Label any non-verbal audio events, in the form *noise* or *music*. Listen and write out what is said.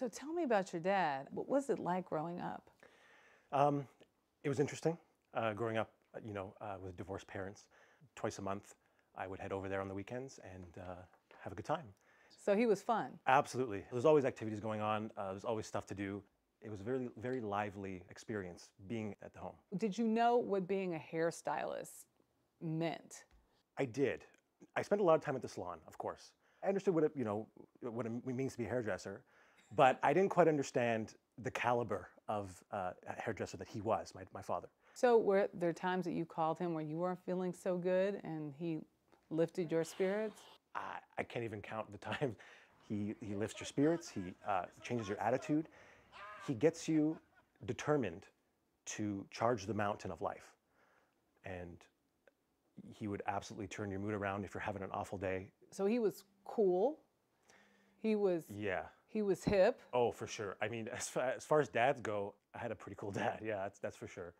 So tell me about your dad. What was it like growing up? Um, it was interesting uh, growing up, you know, uh, with divorced parents. Twice a month, I would head over there on the weekends and uh, have a good time. So he was fun. Absolutely. There's always activities going on. Uh, there's always stuff to do. It was a very, very lively experience being at the home. Did you know what being a hairstylist meant? I did. I spent a lot of time at the salon, of course. I understood what it, you know, what it means to be a hairdresser, but I didn't quite understand the caliber of uh, hairdresser that he was, my, my father. So were there times that you called him where you weren't feeling so good and he lifted your spirits? I, I can't even count the times *laughs* he, he lifts your spirits, he uh, changes your attitude. He gets you determined to charge the mountain of life. And he would absolutely turn your mood around if you're having an awful day. So he was cool. He was Yeah. He was hip. Oh, for sure. I mean, as far, as far as dads go, I had a pretty cool dad. Yeah, that's, that's for sure.